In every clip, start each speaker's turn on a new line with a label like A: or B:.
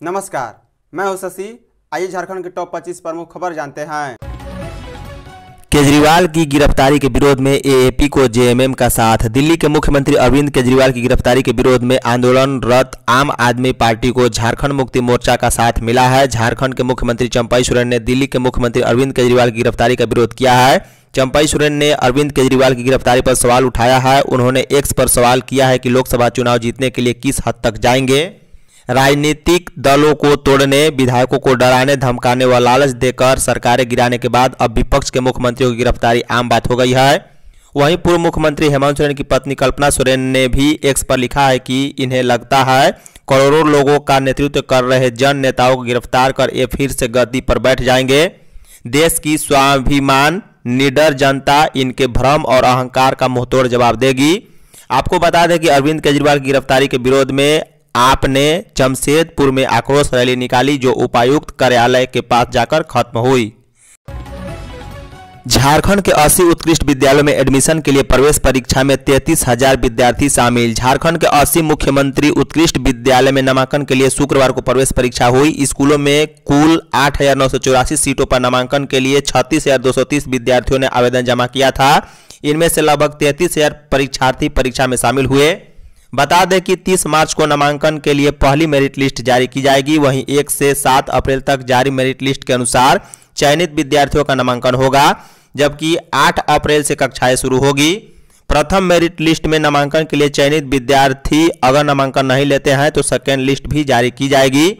A: नमस्कार, मैं हूँ शशि। आइए झारखंड के टॉप 25 प्रमुख खबर जानते हैं।
B: केजरीवाल की गिरफ्तारी के विरोध में एएपी को जेएमएम का साथ। दिल्ली के मुख्यमंत्री अरविंद केजरीवाल की गिरफ्तारी के विरोध में आंदोलनरत आम आदमी पार्टी को झारखंड मुक्ति मोर्चा का साथ मिला है। झारखंड के मुख्यमंत्री चंपाई सोरेन ने दिल्ली के मुख्यमंत्री अरविंद केजरीवाल की गिरफ्तारी का विरोध किया है। चंपाई सोरेन ने अरविंद केजरीवाल की गिरफ्तारी पर सवाल उठाया है। उन्होंने एक्स पर सवाल किया है कि लोकसभा चुनाव जीतने के लिए किस हद तक जाएँगे। राजनीतिक दलों को तोड़ने, विधायकों को डराने, धमकाने व लालच देकर सरकारें गिराने के बाद अब विपक्ष के मुख्यमंत्रियों की गिरफ्तारी आम बात हो गई है। वहीं पूर्व मुख्यमंत्री हेमंत सोरेन की पत्नी कल्पना सोरेन ने भी एक्स पर लिखा है कि इन्हें लगता है करोड़ों लोगों का नेतृत्व कर रहे जन नेताओं को गिरफ़्तार कर ये फिर से गद्दी पर बैठ जाएँगे। देश की स्वाभिमान निडर जनता इनके भ्रम और अहंकार का मुंहतोड़ जवाब देगी। आपको बता दें कि अरविंद केजरीवाल की गिरफ्तारी के विरोध में आपने जमशेदपुर में आक्रोश रैली निकाली, जो उपायुक्त कार्यालय के पास जाकर खत्म हुई। झारखंड के 80 उत्कृष्ट विद्यालयों में एडमिशन के लिए प्रवेश परीक्षा में तैतीस हज़ार विद्यार्थी शामिल। झारखंड के 80 मुख्यमंत्री उत्कृष्ट विद्यालय में नामांकन के लिए शुक्रवार को प्रवेश परीक्षा हुई। स्कूलों में कुल आठ हज़ार नौ सौ चौरासी सीटों पर नामांकन के लिए छत्तीस विद्यार्थियों ने आवेदन जमा किया था। इनमें से लगभग तैतीस परीक्षार्थी परीक्षा में शामिल हुए। बता दें कि 30 मार्च को नामांकन के लिए पहली मेरिट लिस्ट जारी की जाएगी। वहीं 1 से 7 अप्रैल तक जारी मेरिट लिस्ट के अनुसार चयनित विद्यार्थियों का नामांकन होगा। जबकि 8 अप्रैल से कक्षाएँ शुरू होगी। प्रथम मेरिट लिस्ट में नामांकन के लिए चयनित विद्यार्थी अगर नामांकन नहीं लेते हैं तो सेकेंड लिस्ट भी जारी की जाएगी।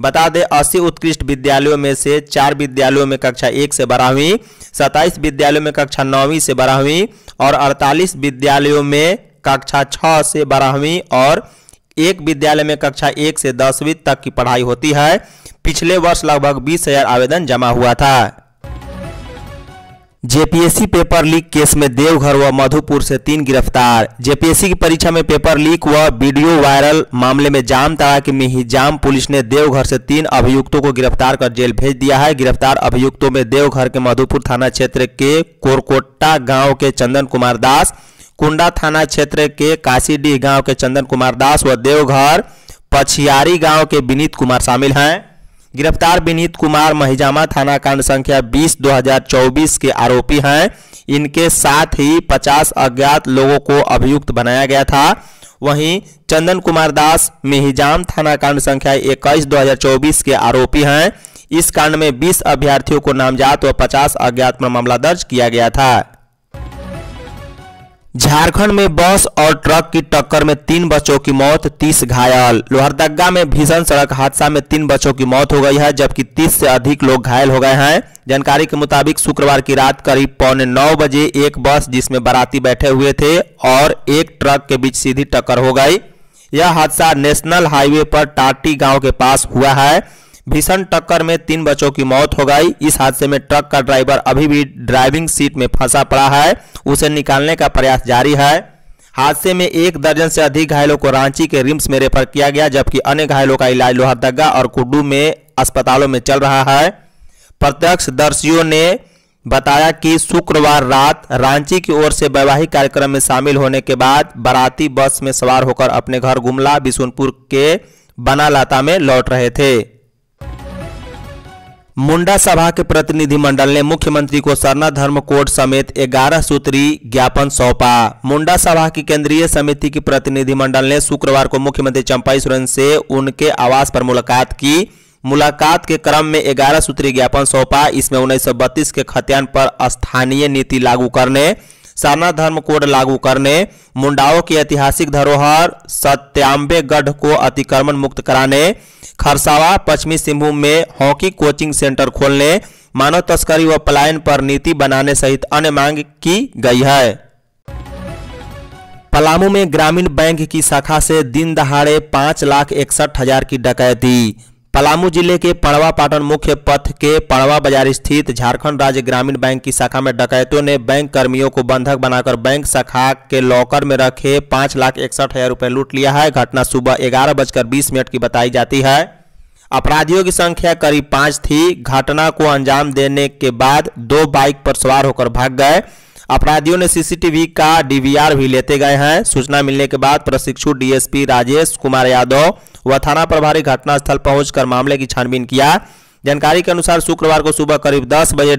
B: बता दें, अस्सी उत्कृष्ट विद्यालयों में से चार विद्यालयों में कक्षा एक से बारहवीं सत्ताईस विद्यालयों में कक्षा नौवीं से बारहवीं और अड़तालीस विद्यालयों में कक्षा छः से बारहवीं और एक विद्यालय में कक्षा एक से दसवीं तक की पढ़ाई होती है। पिछले वर्ष लगभग बीस हज़ार आवेदन जमा हुआ था। जेपीएससी पेपर लीक केस में देवघर व मधुपुर से तीन गिरफ़्तार। जेपीएससी की परीक्षा में पेपर लीक व वीडियो वायरल मामले में जामताड़ा के मिहिजाम पुलिस ने देवघर से तीन अभियुक्तों को गिरफ़्तार कर जेल भेज दिया है। गिरफ़्तार अभियुक्तों में देवघर के मधुपुर थाना क्षेत्र के कोरकोट्टा गाँव के चंदन कुमार दास, कुंडा थाना क्षेत्र के काशीडीह गाँव के चंदन कुमार दास व देवघर पछियारी गाँव के विनीत कुमार शामिल हैं। गिरफ़्तार विनीत कुमार महिजामा थाना कांड संख्या 20 2024 के आरोपी हैं। इनके साथ ही 50 अज्ञात लोगों को अभियुक्त बनाया गया था। वहीं चंदन कुमार दास, मिहिजाम थाना कांड संख्या 21 2024 के आरोपी हैं। इस कांड में 20 अभ्यर्थियों को नामजद व 50 अज्ञात में मामला दर्ज किया गया था। झारखंड में बस और ट्रक की टक्कर में तीन बच्चों की मौत, तीस घायल। लोहरदगा में भीषण सड़क हादसा में तीन बच्चों की मौत हो गई है, जबकि तीस से अधिक लोग घायल हो गए हैं। जानकारी के मुताबिक शुक्रवार की रात करीब पौने नौ बजे एक बस, जिसमें बाराती बैठे हुए थे, और एक ट्रक के बीच सीधी टक्कर हो गई। यह हादसा नेशनल हाईवे पर टाटी गाँव के पास हुआ है। भीषण टक्कर में तीन बच्चों की मौत हो गई। इस हादसे में ट्रक का ड्राइवर अभी भी ड्राइविंग सीट में फंसा पड़ा है। उसे निकालने का प्रयास जारी है। हादसे में एक दर्जन से अधिक घायलों को रांची के रिम्स में रेफर किया गया, जबकि अन्य घायलों का इलाज लोहरदगा और कुड्डू में अस्पतालों में चल रहा है। प्रत्यक्षदर्शियों ने बताया कि शुक्रवार रात रांची की ओर से वैवाहिक कार्यक्रम में शामिल होने के बाद बाराती बस में सवार होकर अपने घर गुमला बिशुनपुर के बनालाता में लौट रहे थे। मुंडा सभा के प्रतिनिधिमंडल ने मुख्यमंत्री को सरना धर्म कोड समेत 11 सूत्री ज्ञापन सौंपा। मुंडा सभा की केंद्रीय समिति की प्रतिनिधिमंडल ने शुक्रवार को मुख्यमंत्री चंपाई सोरेन से उनके आवास पर मुलाकात की। मुलाकात के क्रम में 11 सूत्री ज्ञापन सौंपा। इसमें उन्नीस सौ बत्तीस के खतियान पर स्थानीय नीति लागू करने, सरना धर्म कोड लागू करने, मुंडाओं की ऐतिहासिक धरोहर सत्याम्बे गढ़ को अतिक्रमण मुक्त कराने खरसावा, पश्चिमी सिंहभूम में हॉकी कोचिंग सेंटर खोलने, मानव तस्करी व पलायन पर नीति बनाने सहित अन्य मांग की गई है। पलामू में ग्रामीण बैंक की शाखा से दिन दहाड़े पाँच लाख इकसठ हज़ार की डकैती। पलामू ज़िले के पड़वा पाटन मुख्य पथ के पड़वा बाज़ार स्थित झारखंड राज्य ग्रामीण बैंक की शाखा में डकैतों ने बैंक कर्मियों को बंधक बनाकर बैंक शाखा के लॉकर में रखे पाँच लाख इकसठ हज़ार रुपए लूट लिया है। घटना सुबह ग्यारह बजकर बीस मिनट की बताई जाती है। अपराधियों की संख्या करीब पाँच थी। घटना को अंजाम देने के बाद दो बाइक पर सवार होकर भाग गए। अपराधियों ने सीसीटीवी का डीवीआर भी लेते गए हैं। सूचना मिलने के बाद प्रशिक्षु डीएसपी राजेश कुमार यादव व थाना प्रभारी घटनास्थल पहुंचकर मामले की छानबीन किया। जानकारी के अनुसार शुक्रवार को सुबह करीब 10 बजे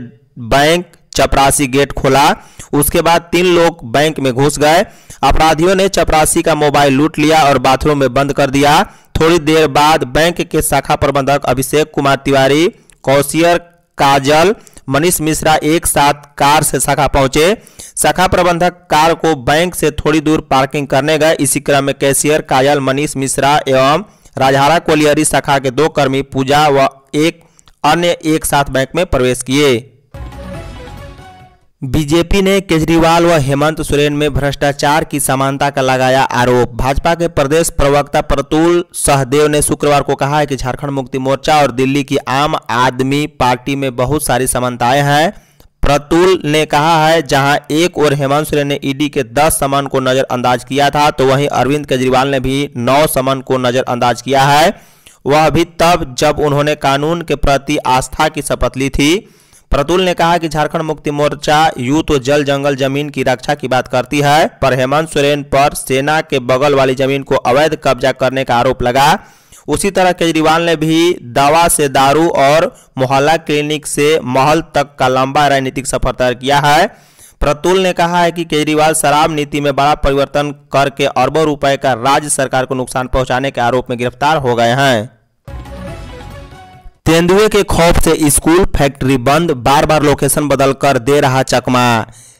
B: बैंक चपरासी गेट खोला। उसके बाद तीन लोग बैंक में घुस गए। अपराधियों ने चपरासी का मोबाइल लूट लिया और बाथरूम में बंद कर दिया। थोड़ी देर बाद बैंक के शाखा प्रबंधक अभिषेक कुमार तिवारी, कौशियर काजल मनीष मिश्रा एक साथ कार से शाखा पहुँचे। शाखा प्रबंधक कार को बैंक से थोड़ी दूर पार्किंग करने गए। इसी क्रम में कैशियर कायल मनीष मिश्रा एवं राजहारा कोलियरी शाखा के दो कर्मी पूजा व एक अन्य एक साथ बैंक में प्रवेश किए। बीजेपी ने केजरीवाल व हेमंत सोरेन में भ्रष्टाचार की समानता का लगाया आरोप। भाजपा के प्रदेश प्रवक्ता प्रतुल सहदेव ने शुक्रवार को कहा है कि झारखंड मुक्ति मोर्चा और दिल्ली की आम आदमी पार्टी में बहुत सारी समानताएँ हैं। प्रतुल ने कहा है, जहाँ एक और हेमंत सोरेन ने ईडी के 10 समन को नजरअंदाज किया था तो वहीं अरविंद केजरीवाल ने भी नौ समन को नजरअंदाज किया है। वह भी तब जब उन्होंने कानून के प्रति आस्था की शपथ ली थी। प्रतुल ने कहा कि झारखंड मुक्ति मोर्चा यूँ तो जल जंगल ज़मीन की रक्षा की बात करती है, पर हेमंत सोरेन पर सेना के बगल वाली ज़मीन को अवैध कब्जा करने का आरोप लगा। उसी तरह केजरीवाल ने भी दवा से दारू और मोहल्ला क्लिनिक से महल तक का लंबा राजनीतिक सफ़र तय किया है। प्रतुल ने कहा है कि केजरीवाल शराब नीति में बड़ा परिवर्तन करके अरबों रुपए का राज्य सरकार को नुकसान पहुँचाने के आरोप में गिरफ़्तार हो गए हैं। तेंदुए के खौफ से स्कूल फैक्ट्री बंद बार बार लोकेशन बदल कर दे रहा चकमा।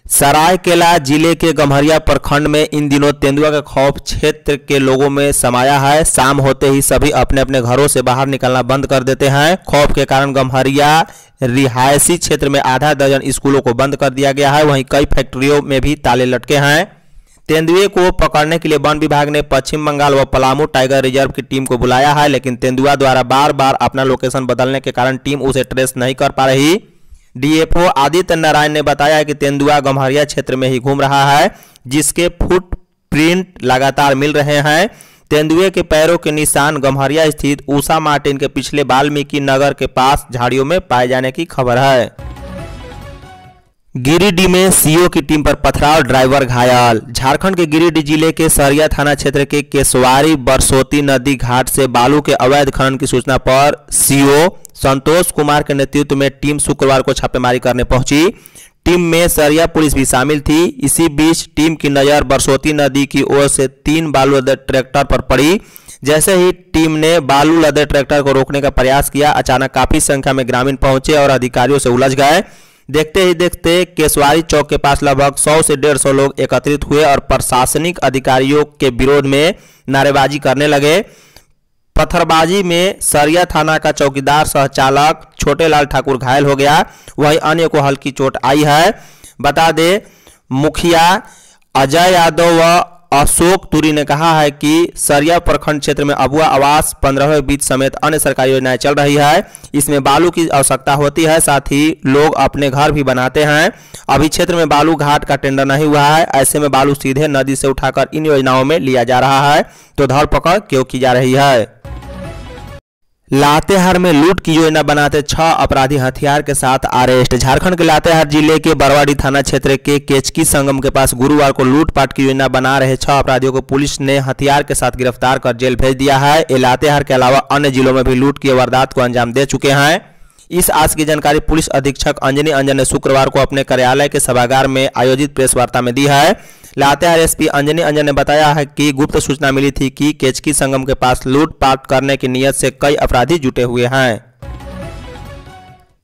B: सरायकेला ज़िले के गम्हरिया प्रखंड में इन दिनों तेंदुआ का खौफ क्षेत्र के लोगों में समाया है। शाम होते ही सभी अपने अपने घरों से बाहर निकलना बंद कर देते हैं। खौफ के कारण गम्हरिया, रिहायशी क्षेत्र में आधा दर्जन स्कूलों को बंद कर दिया गया है। वहीं कई फैक्ट्रियों में भी ताले लटके हैं। तेंदुए को पकड़ने के लिए वन विभाग ने पश्चिम बंगाल व पलामू टाइगर रिज़र्व की टीम को बुलाया है, लेकिन तेंदुआ द्वारा बार बार अपना लोकेशन बदलने के कारण टीम उसे ट्रेस नहीं कर पा रही। डीएफओ आदित्य नारायण ने बताया कि तेंदुआ गम्हरिया क्षेत्र में ही घूम रहा है, जिसके फुट प्रिंट लगातार मिल रहे हैं। तेंदुए के पैरों के निशान गम्हरिया स्थित ऊषा मार्टिन के पिछले वाल्मीकि नगर के पास झाड़ियों में पाए जाने की खबर है। गिरिडीह में सीओ की टीम पर पथराव, ड्राइवर घायल। झारखंड के गिरिडीह ज़िले के सरिया थाना क्षेत्र के केसवारी बरसोती नदी घाट से बालू के अवैध खनन की सूचना पर सीओ संतोष कुमार के नेतृत्व में टीम शुक्रवार को छापेमारी करने पहुँची। टीम में सरिया पुलिस भी शामिल थी। इसी बीच टीम की नज़र बरसोती नदी की ओर से तीन बालू लदे ट्रैक्टर पर पड़ी। जैसे ही टीम ने बालू लदे ट्रैक्टर को रोकने का प्रयास किया, अचानक काफ़ी संख्या में ग्रामीण पहुँचे और अधिकारियों से उलझ गए। देखते ही देखते केसवारी चौक के पास लगभग 100 से 150 लोग एकत्रित हुए और प्रशासनिक अधिकारियों के विरोध में नारेबाजी करने लगे। पत्थरबाजी में सरिया थाना का चौकीदार सहचालक छोटे लाल ठाकुर घायल हो गया। वहीं अन्य को हल्की चोट आई है। बता दे, मुखिया अजय यादव व अशोक तुरी ने कहा है कि सरिया प्रखंड क्षेत्र में अबुआ आवास पंद्रहवें बीच समेत अन्य सरकारी योजनाएँ चल रही है। इसमें बालू की आवश्यकता होती है, साथ ही लोग अपने घर भी बनाते हैं। अभी क्षेत्र में बालू घाट का टेंडर नहीं हुआ है। ऐसे में बालू सीधे नदी से उठाकर इन योजनाओं में लिया जा रहा है। तो धरपकड़ क्यों की जा रही है? लातेहार में लूट की योजना बनाते छह अपराधी हथियार के साथ अरेस्ट झारखंड के लातेहार ज़िले के बरवाड़ी थाना क्षेत्र के केचकी संगम के पास गुरुवार को लूटपाट की योजना बना रहे छह अपराधियों को पुलिस ने हथियार के साथ गिरफ़्तार कर जेल भेज दिया है। ये लातेहार के अलावा अन्य जिलों में भी लूट की वारदात को अंजाम दे चुके हैं। इस आज की जानकारी पुलिस अधीक्षक अंजनी अंजन ने शुक्रवार को अपने कार्यालय के सभागार में आयोजित प्रेस वार्ता में दी है। लातेहार एसपी अंजनी अंजन ने बताया है कि गुप्त सूचना मिली थी कि केचकी संगम के पास लूटपाट करने की नीयत से कई अपराधी जुटे हुए हैं।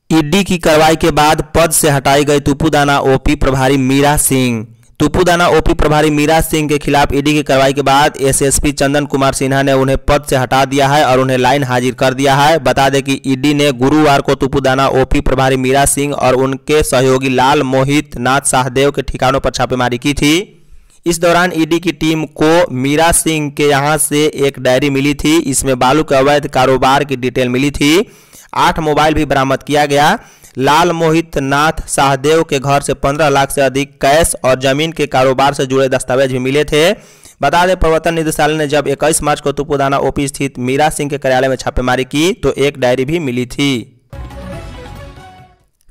B: ईडी की कार्रवाई के बाद पद से हटाई गई तुपुदाना ओपी प्रभारी मीरा सिंह। तुपुदाना ओपी प्रभारी मीरा सिंह के खिलाफ ईडी की कार्रवाई के बाद एसएसपी चंदन कुमार सिन्हा ने उन्हें पद से हटा दिया है और उन्हें लाइन हाजिर कर दिया है। बता दें कि ईडी ने गुरुवार को तुपुदाना ओपी प्रभारी मीरा सिंह और उनके सहयोगी लाल मोहित नाथ शाहदेव के ठिकानों पर छापेमारी की थी। इस दौरान ईडी की टीम को मीरा सिंह के यहाँ से एक डायरी मिली थी। इसमें बालू के अवैध कारोबार की डिटेल मिली थी। आठ मोबाइल भी बरामद किया गया। लाल मोहित नाथ शाहदेव के घर से 15 लाख से अधिक कैश और ज़मीन के कारोबार से जुड़े दस्तावेज़ भी मिले थे। बता दें, प्रवर्तन निदेशालय ने जब 21 मार्च को तुपुदाना ओपी स्थित मीरा सिंह के कार्यालय में छापेमारी की तो एक डायरी भी मिली थी।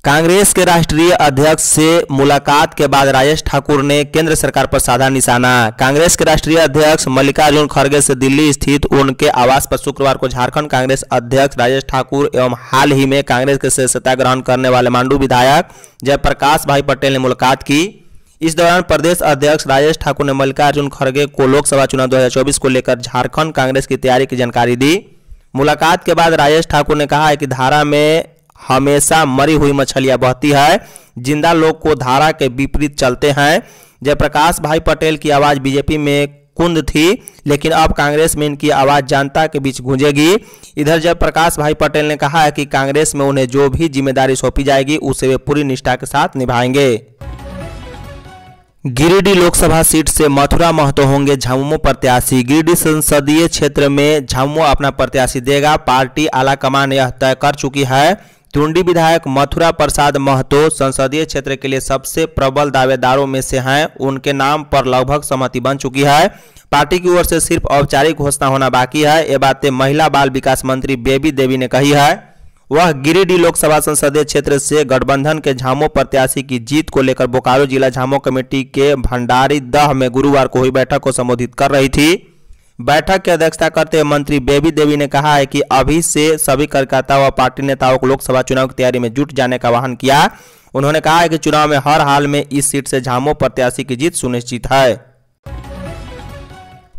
B: कांग्रेस के राष्ट्रीय अध्यक्ष से मुलाकात के बाद राजेश ठाकुर ने केंद्र सरकार पर साधा निशाना। कांग्रेस के राष्ट्रीय अध्यक्ष मल्लिकार्जुन खड़गे से दिल्ली स्थित उनके आवास पर शुक्रवार को झारखंड कांग्रेस अध्यक्ष राजेश ठाकुर एवं हाल ही में कांग्रेस के सदस्यता ग्रहण करने वाले मांडू विधायक जयप्रकाश भाई पटेल ने मुलाकात की। इस दौरान प्रदेश अध्यक्ष राजेश ठाकुर ने मल्लिकार्जुन खड़गे को लोकसभा चुनाव 2024 को लेकर झारखंड कांग्रेस की तैयारी की जानकारी दी। मुलाकात के बाद राजेश ठाकुर ने कहा है कि धारा में हमेशा मरी हुई मछलियाँ बहती है। ज़िंदा लोग को धारा के विपरीत चलते हैं। जयप्रकाश भाई पटेल की आवाज़ बीजेपी में कुंद थी, लेकिन अब कांग्रेस में इनकी आवाज़ जनता के बीच गूंजेगी। इधर जयप्रकाश भाई पटेल ने कहा है कि कांग्रेस में उन्हें जो भी ज़िम्मेदारी सौंपी जाएगी, उसे वे पूरी निष्ठा के साथ निभाएँगे। गिरिडीह लोकसभा सीट से मथुरा महतो होंगे झामुमो प्रत्याशी। गिरिडीह संसदीय क्षेत्र में झामुमो अपना प्रत्याशी देगा। पार्टी आलाकमान यह तय कर चुकी है। टुंडी विधायक मथुरा प्रसाद महतो संसदीय क्षेत्र के लिए सबसे प्रबल दावेदारों में से हैं। उनके नाम पर लगभग सहमति बन चुकी है। पार्टी की ओर से सिर्फ़ औपचारिक घोषणा होना बाकी है। ये बातें महिला बाल विकास मंत्री बेबी देवी ने कही है। वह गिरिडीह लोकसभा संसदीय क्षेत्र से गठबंधन के झामो प्रत्याशी की जीत को लेकर बोकारो जिला झामो कमेटी के भंडारी दह में गुरुवार को हुई बैठक को संबोधित कर रही थी। बैठक की अध्यक्षता करते हुए मंत्री बेबी देवी ने कहा है कि अभी से सभी कार्यकर्ता व पार्टी नेताओं को लोकसभा चुनाव की तैयारी में जुट जाने का आह्वान किया। उन्होंने कहा है कि चुनाव में हर हाल में इस सीट से झामो प्रत्याशी की जीत सुनिश्चित है।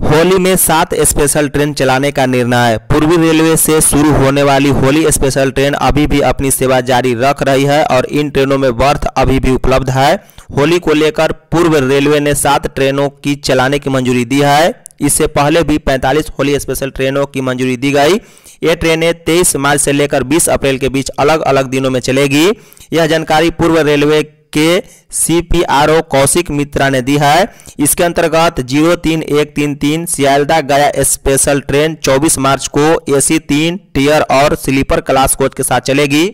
B: होली में सात स्पेशल ट्रेन चलाने का निर्णय। पूर्वी रेलवे से शुरू होने वाली होली स्पेशल ट्रेन अभी भी अपनी सेवा जारी रख रही है और इन ट्रेनों में बर्थ अभी भी उपलब्ध है। होली को लेकर पूर्व रेलवे ने सात ट्रेनों की चलाने की मंजूरी दी है। इससे पहले भी 45 होली स्पेशल ट्रेनों की मंजूरी दी गई। ये ट्रेनें 23 मार्च से लेकर 20 अप्रैल के बीच अलग अलग दिनों में चलेगी। यह जानकारी पूर्व रेलवे के सीपीआरओ कौशिक मित्रा ने दी है। इसके अंतर्गत ज़ीरो तीन एक तीन तीन सियालदा गया स्पेशल ट्रेन 24 मार्च को एसी तीन, टीयर और स्लीपर क्लास कोच के साथ चलेगी।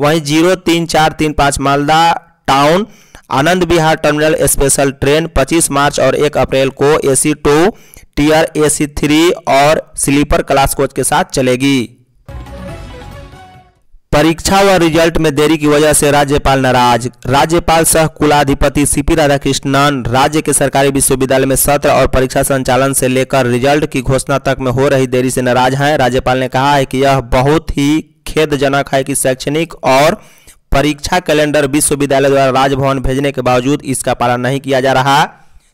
B: वहीं ज़ीरो तीन चार तीन पाँच Malda town, Anand Vihar terminal special train 25 March और 1 अप्रैल को AC two tier AC three और स्लीपर क्लास कोच के साथ चलेगी। परीक्षा व रिज़ल्ट में देरी की वजह से राज्यपाल नाराज़। राज्यपाल सह कुलाधिपति सीपी राधाकृष्णन राज्य के सरकारी विश्वविद्यालय में सत्र और परीक्षा संचालन से लेकर रिज़ल्ट की घोषणा तक में हो रही देरी से नाराज़ हैं। राज्यपाल ने कहा है कि यह बहुत ही खेदजनक है कि शैक्षणिक और परीक्षा कैलेंडर विश्वविद्यालय द्वारा राजभवन भेजने के बावजूद इसका पालन नहीं किया जा रहा।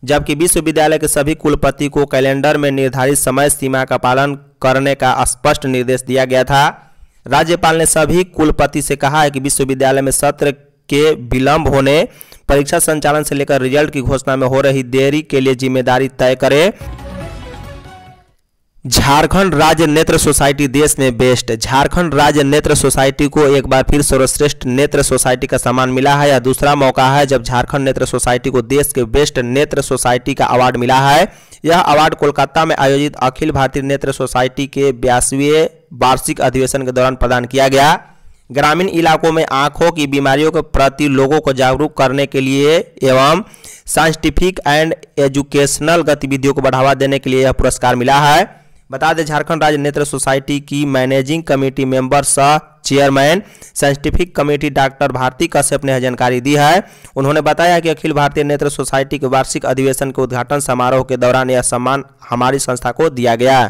B: जबकि विश्वविद्यालय के सभी कुलपति को कैलेंडर में निर्धारित समय सीमा का पालन करने का स्पष्ट निर्देश दिया गया था। राज्यपाल ने सभी कुलपति से कहा है कि विश्वविद्यालय में सत्र के विलंब होने, परीक्षा संचालन से लेकर रिज़ल्ट की घोषणा में हो रही देरी के लिए ज़िम्मेदारी तय करे। झारखंड राज्य नेत्र सोसाइटी देश में बेस्ट। झारखंड राज्य नेत्र सोसाइटी को एक बार फिर सर्वश्रेष्ठ नेत्र सोसाइटी का सम्मान मिला है। यह दूसरा मौका है जब झारखंड नेत्र सोसाइटी को देश के बेस्ट नेत्र सोसाइटी का अवार्ड मिला है। यह अवार्ड कोलकाता में आयोजित अखिल भारतीय नेत्र सोसाइटी के बयासवें वार्षिक अधिवेशन के दौरान प्रदान किया गया। ग्रामीण इलाकों में आँखों की बीमारियों के प्रति लोगों को जागरूक करने के लिए एवं साइंटिफिक एंड एजुकेशनल गतिविधियों को बढ़ावा देने के लिए यह पुरस्कार मिला है। बता दें, झारखंड राज्य नेत्र सोसाइटी की मैनेजिंग कमेटी मेंबर सह chairman, scientific committee doctor Bharti Kashyap ने जानकारी दी है। उन्होंने बताया कि अखिल भारतीय नेत्र सोसाइटी के वार्षिक अधिवेशन के उद्घाटन समारोह के दौरान यह सम्मान हमारी संस्था को दिया गया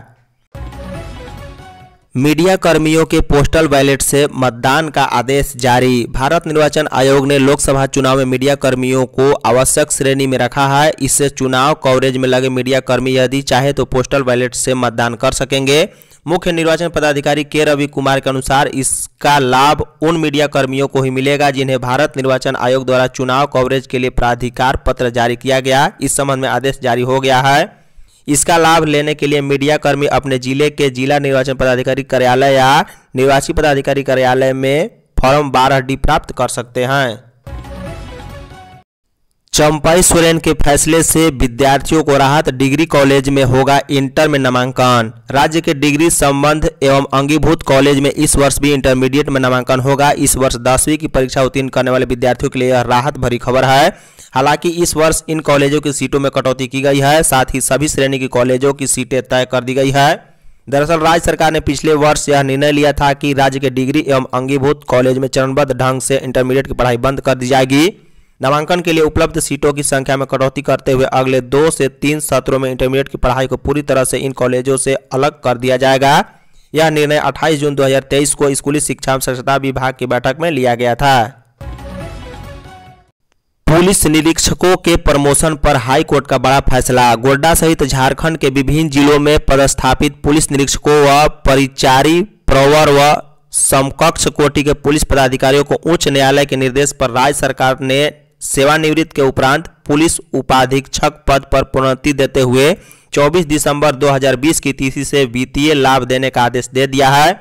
B: मीडिया कर्मियों के पोस्टल बैलेट से मतदान का आदेश जारी। भारत निर्वाचन आयोग ने लोकसभा चुनाव में मीडिया कर्मियों को आवश्यक श्रेणी में रखा है। इससे चुनाव कवरेज में लगे मीडिया कर्मी यदि चाहे तो पोस्टल बैलेट से मतदान कर सकेंगे। मुख्य निर्वाचन पदाधिकारी के रवि कुमार के अनुसार इसका लाभ उन मीडिया कर्मियों को ही मिलेगा जिन्हें भारत निर्वाचन आयोग द्वारा चुनाव कवरेज के लिए प्राधिकार पत्र जारी किया गया। इस संबंध में आदेश जारी हो गया है। इसका लाभ लेने के लिए मीडिया कर्मी अपने ज़िले के जिला निर्वाचन पदाधिकारी कार्यालय या निर्वाची पदाधिकारी कार्यालय में फॉर्म बारह डी प्राप्त कर सकते हैं। चंपाई सोरेन के फैसले से विद्यार्थियों को राहत, डिग्री कॉलेज में होगा इंटर में नामांकन। राज्य के डिग्री संबंध एवं अंगीभूत कॉलेज में इस वर्ष भी इंटरमीडिएट में नामांकन होगा। इस वर्ष दसवीं की परीक्षा उत्तीर्ण करने वाले विद्यार्थियों के लिए यह राहत भरी खबर है। हालाँकि इस वर्ष इन कॉलेजों की सीटों में कटौती की गई है, साथ ही सभी श्रेणी की कॉलेजों की सीटें तय कर दी गई है। दरअसल राज्य सरकार ने पिछले वर्ष यह निर्णय लिया था कि राज्य के डिग्री एवं अंगीभूत कॉलेज में चरणबद्ध ढंग से इंटरमीडिएट की पढ़ाई बंद कर दी जाएगी। नामांकन के लिए उपलब्ध सीटों की संख्या में कटौती करते हुए अगले दो से तीन सत्रों में इंटरमीडिएट की पढ़ाई को पूरी तरह से इन कॉलेजों से अलग कर दिया जाएगा। यह निर्णय 28 जून 2023 को स्कूली शिक्षा स्वच्छता विभाग की बैठक में लिया गया था। पुलिस निरीक्षकों के प्रमोशन पर हाई कोर्ट का बड़ा फैसला। गोड्डा सहित झारखंड के विभिन्न जिलों में पदस्थापित पुलिस निरीक्षकों व परिचारी प्रवर व समकक्ष कोटि के पुलिस पदाधिकारियों को उच्च न्यायालय के निर्देश पर राज्य सरकार ने सेवानिवृत्त के उपरांत पुलिस उपाधीक्षक पद पर प्रोन्नति देते हुए 24 दिसंबर 2020 की तिथि से वित्तीय लाभ देने का आदेश दे दिया है।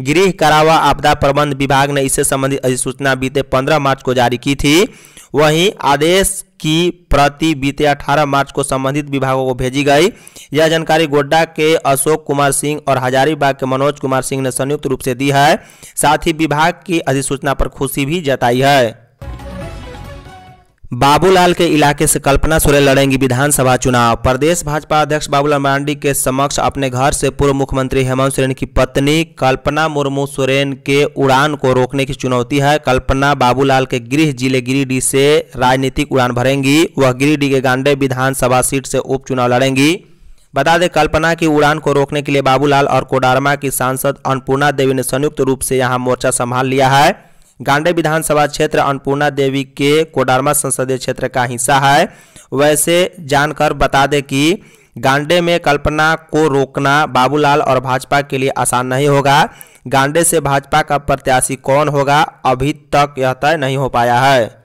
B: गृह कारावा आपदा प्रबंध विभाग ने इससे संबंधित अधिसूचना बीते 15 मार्च को जारी की थी। वहीं आदेश की प्रति बीते 18 मार्च को संबंधित विभागों को भेजी गई। यह जानकारी गोड्डा के अशोक कुमार सिंह और हजारीबाग के मनोज कुमार सिंह ने संयुक्त रूप से दी है। साथ ही विभाग की अधिसूचना पर खुशी भी जताई है। बाबूलाल के इलाके से कल्पना सोरेन लड़ेंगी विधानसभा चुनाव। प्रदेश भाजपा अध्यक्ष बाबूलाल मांडी के समक्ष अपने घर से पूर्व मुख्यमंत्री हेमंत सोरेन की पत्नी कल्पना मुर्मू सोरेन के उड़ान को रोकने की चुनौती है। कल्पना बाबूलाल के गृह ज़िले गिरिडीह से राजनीतिक उड़ान भरेंगी। वह गिरिडीह के गांडे विधानसभा सीट से उपचुनाव लड़ेंगी। बता दें, कल्पना की उड़ान को रोकने के लिए बाबूलाल और कोडारमा की सांसद अन्नपूर्णा देवी ने संयुक्त रूप से यहाँ मोर्चा संभाल लिया है। गांडे विधानसभा क्षेत्र अन्नपूर्णा देवी के कोडारमा संसदीय क्षेत्र का हिस्सा है। वैसे जानकर बता दें कि गांडे में कल्पना को रोकना बाबूलाल और भाजपा के लिए आसान नहीं होगा। गांडे से भाजपा का प्रत्याशी कौन होगा, अभी तक यह तय नहीं हो पाया है।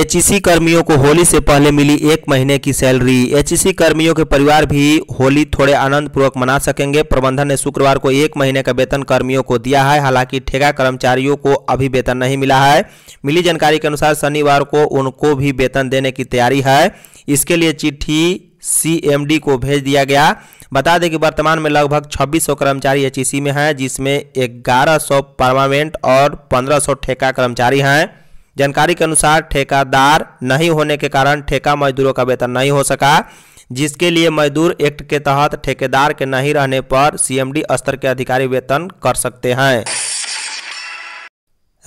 B: एचईसी कर्मियों को होली से पहले मिली एक महीने की सैलरी। एचईसी कर्मियों के परिवार भी होली थोड़े आनंद पूर्वक मना सकेंगे। प्रबंधन ने शुक्रवार को एक महीने का वेतन कर्मियों को दिया है। हालाँकि ठेका कर्मचारियों को अभी वेतन नहीं मिला है। मिली जानकारी के अनुसार शनिवार को उनको भी वेतन देने की तैयारी है। इसके लिए चिट्ठी सीएमडी को भेज दिया गया। बता दें कि वर्तमान में लगभग 2600 कर्मचारी एचईसी में हैं, जिसमें 1100 परमानेंट और 1500 ठेका कर्मचारी हैं। जानकारी के अनुसार ठेकादार नहीं होने के कारण ठेका मजदूरों का वेतन नहीं हो सका, जिसके लिए मजदूर एक्ट के तहत ठेकेदार के नहीं रहने पर सीएमडी स्तर के अधिकारी वेतन कर सकते हैं।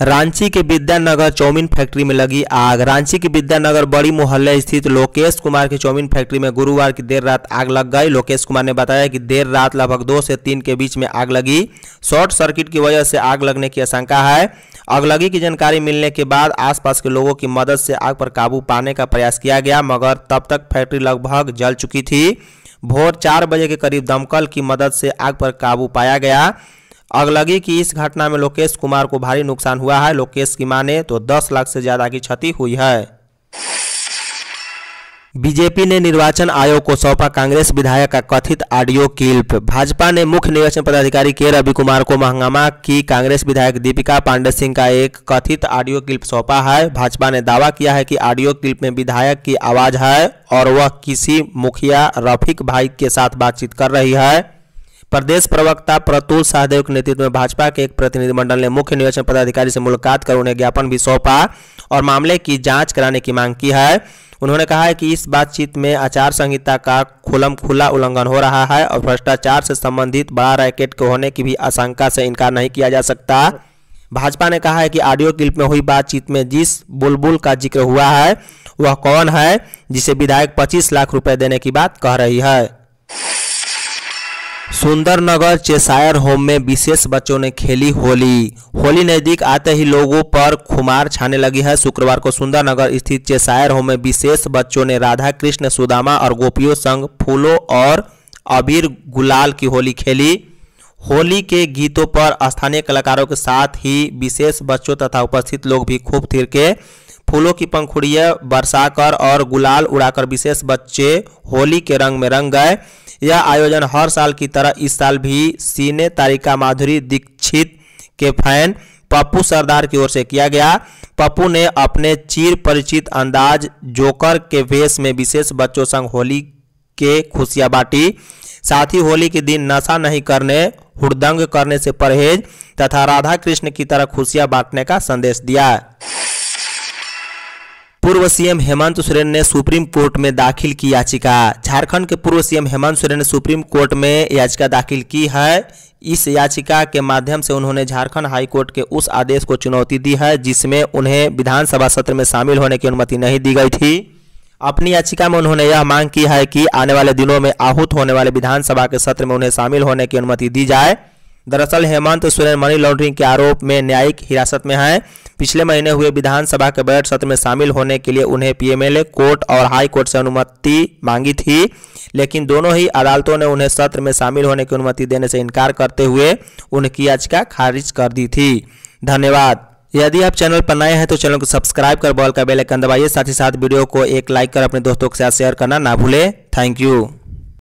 B: रांची के विद्यानगर चौमिन फैक्ट्री में लगी आग। रांची के विद्यानगर बड़ी मोहल्ले स्थित लोकेश कुमार की चौमिन फैक्ट्री में गुरुवार की देर रात आग लग गई। लोकेश कुमार ने बताया कि देर रात लगभग दो से तीन के बीच में आग लगी। शॉर्ट सर्किट की वजह से आग लगने की आशंका है। आगलगी की जानकारी मिलने के बाद आसपास के लोगों की मदद से आग पर काबू पाने का प्रयास किया गया, मगर तब तक फैक्ट्री लगभग जल चुकी थी। भोर चार बजे के करीब दमकल की मदद से आग पर काबू पाया गया। अगलगी की इस घटना में लोकेश कुमार को भारी नुकसान हुआ है। लोकेश की माने तो 10 लाख से ज़्यादा की क्षति हुई है। बीजेपी ने निर्वाचन आयोग को सौंपा कांग्रेस विधायक का कथित ऑडियो क्लिप। भाजपा ने मुख्य निर्वाचन पदाधिकारी के रवि कुमार को महंगामा की। कांग्रेस विधायक दीपिका पांडे सिंह का एक कथित ऑडियो क्लिप सौंपा है। भाजपा ने दावा किया है कि ऑडियो क्लिप में विधायक की आवाज़ है और वह किसी मुखिया रफीक भाई के साथ बातचीत कर रही है। प्रदेश प्रवक्ता प्रतुल शाहदेव के नेतृत्व में भाजपा के एक प्रतिनिधिमंडल ने मुख्य निर्वाचन पदाधिकारी से मुलाकात कर उन्हें ज्ञापन भी सौंपा और मामले की जाँच कराने की मांग की है। उन्होंने कहा है कि इस बातचीत में आचार संहिता का खुलम खुला उल्लंघन हो रहा है और भ्रष्टाचार से संबंधित बड़ा रैकेट के होने की भी आशंका से इनकार नहीं किया जा सकता। भाजपा ने कहा है कि ऑडियो क्लिप में हुई बातचीत में जिस बुलबुल का ज़िक्र हुआ है, वह कौन है, जिसे विधायक 25 लाख रुपए देने की बात कह रही है। सुंदरनगर चेसायर होम में विशेष बच्चों ने खेली होली। होली नज़दीक आते ही लोगों पर खुमार छाने लगी है। शुक्रवार को सुंदरनगर स्थित चेसायर होम में विशेष बच्चों ने राधा कृष्ण सुदामा और गोपियों संग फूलों और अबीर गुलाल की होली खेली। होली के गीतों पर स्थानीय कलाकारों के साथ ही विशेष बच्चों तथा उपस्थित लोग भी खूब थिर के फूलों की पंखुड़ियाँ बरसाकर और गुलाल उड़ाकर विशेष बच्चे होली के रंग में रंग गए। यह आयोजन हर साल की तरह इस साल भी सीने तारिका माधुरी दीक्षित के फ़ैन पप्पू सरदार की ओर से किया गया। पप्पू ने अपने चीर परिचित अंदाज जोकर के वेश में विशेष बच्चों संग होली के खुशियाँ बांटी। साथ ही होली के दिन नशा नहीं करने, हुड़दंग करने से परहेज तथा राधा कृष्ण की तरह खुशियाँ बांटने का संदेश दिया। पूर्व सीएम हेमंत सोरेन ने सुप्रीम कोर्ट में दाखिल की याचिका। झारखंड के पूर्व सीएम हेमंत सोरेन ने सुप्रीम कोर्ट में याचिका दाखिल की है। इस याचिका के माध्यम से उन्होंने झारखंड हाई कोर्ट के उस आदेश को चुनौती दी है, जिसमें उन्हें विधानसभा सत्र में शामिल होने की अनुमति नहीं दी गई थी। अपनी याचिका में उन्होंने यह मांग की है कि आने वाले दिनों में आहूत होने वाले विधानसभा के सत्र में उन्हें शामिल होने की अनुमति दी जाए। दरअसल हेमंत सोरेन मनी लॉन्ड्रिंग के आरोप में न्यायिक हिरासत में हैं। पिछले महीने हुए विधानसभा के बजट सत्र में शामिल होने के लिए उन्हें पीएमएलए कोर्ट और हाई कोर्ट से अनुमति मांगी थी, लेकिन दोनों ही अदालतों ने उन्हें सत्र में शामिल होने की अनुमति देने से इनकार करते हुए उनकी याचिका खारिज कर दी थी। धन्यवाद। यदि आप चैनल पर नए हैं तो चैनल को सब्सक्राइब कर बॉल का बेल आइकन दबाइए, साथ ही साथ वीडियो को एक लाइक कर अपने दोस्तों के साथ शेयर करना ना भूलें। Thank you.